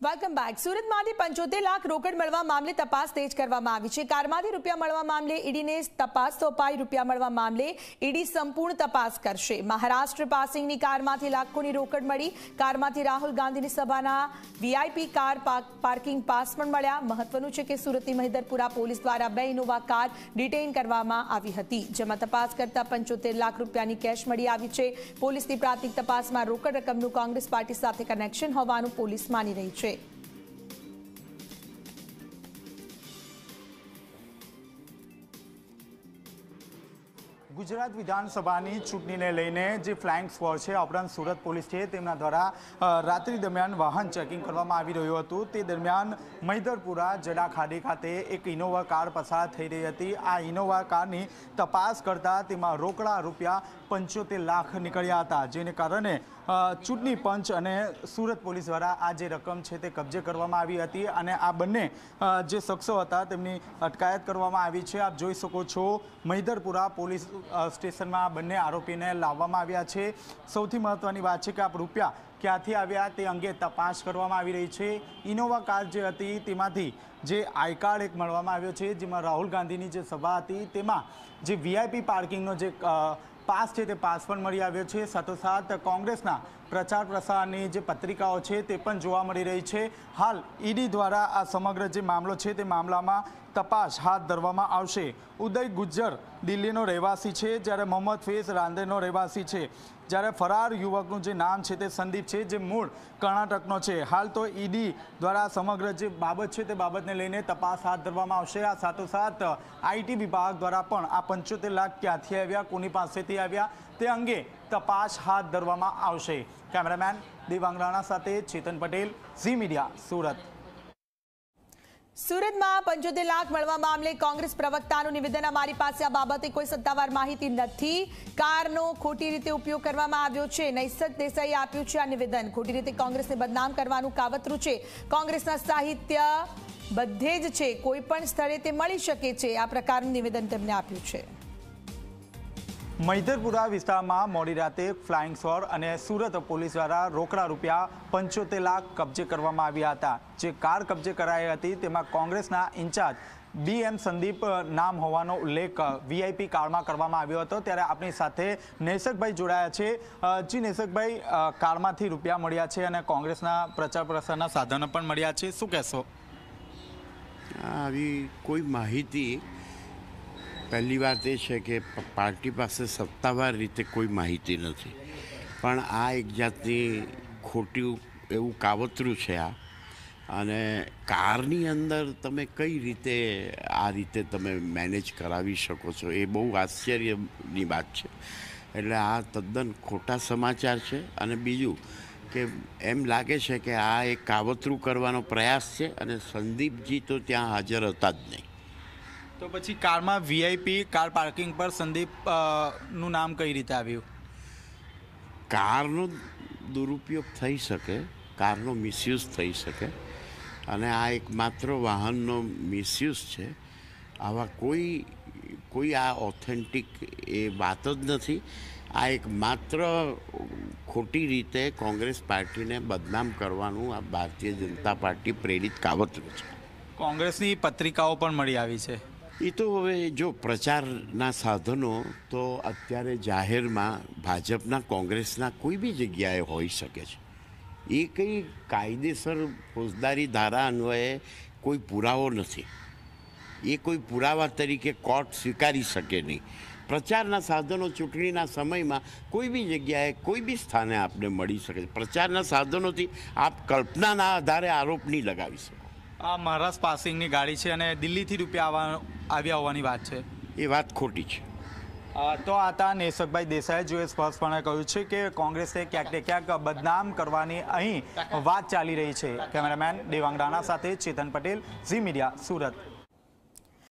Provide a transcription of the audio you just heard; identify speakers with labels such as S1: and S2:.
S1: Welcome back સુરતમાંથી પંચોતેર લાખ રોકડ મળવા મામલે તપાસ તેજ કરવામાં આવી છે. કારમાંથી રૂપિયા મળવા મામલે ઈડીને તપાસ સોંપાઈ, રૂપિયા મળવા મામલે ઈડી સંપૂર્ણ તપાસ કરશે. મહારાષ્ટ્ર પાસિંગની કારમાંથી લાખોની રોકડ મળી. કારમાંથી રાહુલ ગાંધીની સભાના વીઆઈપી કાર પાર્કિંગ પાસ પણ મળ્યા. મહત્વનું છે કે સુરતની મહિદરપુરા પોલીસ દ્વારા બે ઇનોવા કાર ડિટેઇન કરવામાં આવી હતી. જેમાં તપાસ કરતા પંચોતેર લાખ રૂપિયાની કેશ મળી આવી છે. પોલીસની પ્રાથમિક તપાસમાં રોકડ રકમનું કોંગ્રેસ પાર્ટી સાથે કનેક્શન હોવાનું પોલીસ માની રહી છે.
S2: ગુજરાત વિધાનસભાની ચૂંટણીને લઈને જે ફ્લાઇંગ સ્ક્વોડ છે આ ઉપરાંત સુરત પોલીસ છે, તેમના દ્વારા રાત્રિ દરમિયાન વાહન ચેકિંગ કરવામાં આવી રહ્યું હતું. તે દરમિયાન મૈદરપુરા જડા ખાડી ખાતે એક ઇનોવા કાર પસાર થઈ રહી હતી. આ ઇનોવા કારની તપાસ કરતાં તેમાં રોકડા રૂપિયા પંચોતેર લાખ નીકળ્યા હતા, જેને કારણે ચૂંટણી પંચ અને સુરત પોલીસ દ્વારા આ જે રકમ છે તે કબજે કરવામાં આવી હતી અને આ બંને જે શખ્સો હતા તેમની અટકાયત કરવામાં આવી છે. આપ જોઈ શકો છો, મૈદરપુરા પોલીસ સ્ટેશનમાં બંને આરોપીને લાવવામાં આવ્યા છે. સૌથી મહત્વની વાત છે કે આ રૂપિયા ક્યાંથી આવ્યા તે અંગે તપાસ કરવામાં આવી રહી છે. ઇનોવા કાર જે હતી તેમાંથી જે આઈ કાર્ડ એક મળવામાં આવ્યો છે, જેમાં રાહુલ ગાંધીની જે સભા હતી તેમાં જે વીઆઈપી પાર્કિંગનો જે પાસ છે તે પાસ પણ મળી આવ્યો છે. સાથોસાથ કોંગ્રેસના પ્રચાર પ્રસારની જે પત્રિકાઓ છે તે પણ જોવા મળી રહી છે. હાલ ઈડી દ્વારા આ સમગ્ર જે મામલો છે તે મામલામાં તપાસ હાથ ધરવામાં આવશે. ઉદય ગુજ્જર દિલ્હીનો રહેવાસી છે, જ્યારે મોહમ્મદ ફેઝ રાંદેરનો રહેવાસી છે. જ્યારે ફરાર યુવકનું જે નામ છે તે સંદીપ છે, જે મૂળ કર્ણાટકનો છે. હાલ તો ઈડી દ્વારા સમગ્ર જે બાબત છે તે બાબતને લઈને તપાસ હાથ ધરવામાં આવશે. આ સાથોસાથ આઈટી વિભાગ દ્વારા પણ આ પંચોતેર લાખ ક્યાંથી આવ્યા, કોની પાસેથી આવ્યા, તે અંગે તપાસ હાથ ધરવામાં આવશે. કેમેરામેન દેવાંગ રાણા સાથે ચેતન પટેલ, ઝી મીડિયા, સુરત.
S1: સુરતમાં પંચોતેર લાખ મળવા મામલે કોંગ્રેસ પ્રવક્તાનું નિવેદન. અમારી પાસે આ બાબતે કોઈ સત્તાવાર માહિતી નથી. કારનો ખોટી રીતે ઉપયોગ કરવામાં આવ્યો છે. નૈસત દેસાઈએ આપ્યું છે આ નિવેદન. ખોટી રીતે કોંગ્રેસને બદનામ કરવાનું કાવતરું છે. કોંગ્રેસના સાહિત્ય બધે જ છે. કોઈ પણ સ્થળે તે મળી શકે છે. આ પ્રકારનું નિવેદન તેમને આપ્યું છે.
S2: મૈદરપુરા વિસ્તારમાં મોડી રાતે ફ્લાઇંગ સ્વોર અને સુરત પોલીસ દ્વારા રોકડા રૂપિયા પંચોતેર લાખ કબજે કરવામાં આવ્યા હતા. જે કાર કબજે કરાઈ હતી, તેમાં કોંગ્રેસના ઇન્ચાર્જ બી એમ સંદીપ નામ હોવાનો ઉલ્લેખ વીઆઈપી કારમાં કરવામાં આવ્યો હતો. ત્યારે આપણી સાથે નેસકભાઈ જોડાયા છે. જી નેસકભાઈ કારમાંથી રૂપિયા મળ્યા છે અને કોંગ્રેસના પ્રચાર પ્રસારના સાધનો પણ મળ્યા છે. શું કહેશો?
S3: આવી કોઈ માહિતી પહેલી વાત એ છે કે પાર્ટી પાસે સત્તાવાર રીતે કોઈ માહિતી નથી. પણ આ એક જાતની ખોટી એવું કાવતરું છે આ. અને કારની અંદર તમે કઈ રીતે આ રીતે તમે મેનેજ કરાવી શકો છો એ બહુ આશ્ચર્યની વાત છે. એટલે આ તદ્દન ખોટા સમાચાર છે. અને બીજું કે એમ લાગે છે કે આ એક કાવતરું કરવાનો પ્રયાસ છે અને સંદીપજી તો ત્યાં હાજર હતા જ નહીં.
S2: તો પછી કારમાં વીઆઈપી કાર પાર્કિંગ પર સંદીપનું નામ કઈ રીતે આવ્યું?
S3: કારનો દુરુપયોગ થઈ શકે કારનો મિસયુઝ થઈ શકે અને આ એક માત્ર વાહનનો મિસયુઝ છે. આવા કોઈ કોઈ આ ઓથેન્ટિક એ વાત જ નથી. આ એક માત્ર ખોટી રીતે કોંગ્રેસ પાર્ટીને બદનામ કરવાનું આ ભારતીય જનતા પાર્ટી પ્રેરિત કાવતરું છે.
S2: કોંગ્રેસની પત્રિકાઓ પણ મળી આવી છે.
S3: એ તો હવે જો પ્રચારના સાધનો તો અત્યારે જાહેરમાં ભાજપના કોંગ્રેસના કોઈ બી જગ્યાએ હોઈ શકે છે. એ કંઈ કાયદેસર ફોજદારી ધારા અન્વયે કોઈ પુરાવો નથી. એ કોઈ પુરાવા તરીકે કોર્ટ સ્વીકારી શકે નહીં. પ્રચારના સાધનો ચૂંટણીના સમયમાં કોઈ બી જગ્યાએ કોઈ બી સ્થાને આપને મળી શકે છે. પ્રચારના સાધનોથી આપ કલ્પનાના આધારે આરોપ નહીં લગાવી શકો.
S2: આ મહારાષ્ટ્ર પાસિંગની ગાડી છે અને દિલ્હીથી રૂપિયા આવવા આવ્યા હોવાની વાત છે.
S3: એ વાત ખોટી છે.
S2: તો આ હતા નેસકભાઈ દેસાઈ જેઓએ સ્પષ્ટપણે કહ્યું છે કે કોંગ્રેસે ક્યાંક ને ક્યાંક બદનામ કરવાની અહીં વાત ચાલી રહી છે. કેમેરામેન દેવાંગ રાણા સાથે ચેતન પટેલ ઝી મીડિયા સુરત.